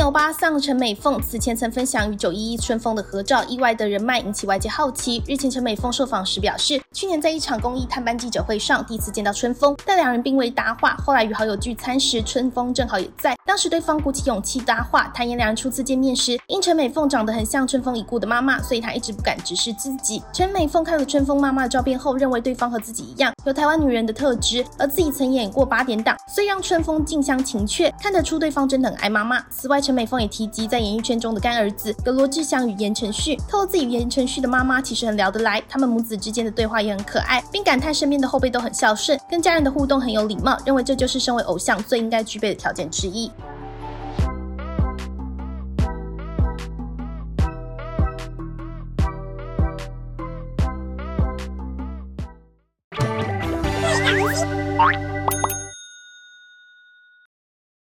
欧巴桑陈美凤此前曾分享与九一一春风的合照，意外的人脉引起外界好奇。日前陈美凤受访时表示，去年在一场公益探班记者会上第一次见到春风，但两人并未搭话。后来与好友聚餐时，春风正好也在，当时对方鼓起勇气搭话，坦言两人初次见面时，因陈美凤长得很像春风已故的妈妈，所以他一直不敢直视自己。陈美凤看了春风妈妈的照片后，认为对方和自己一样有台湾女人的特质，而自己曾演过八点档，所以让春风近乡情怯，看得出对方真的很爱妈妈。此外，陈美凤也提及在演艺圈中的干儿子有罗志祥与言承旭，透露自己与言承旭的妈妈其实很聊得来，他们母子之间的对话也很可爱，并感叹身边的后辈都很孝顺，跟家人的互动很有礼貌，认为这就是身为偶像最应该具备的条件之一。Thank you.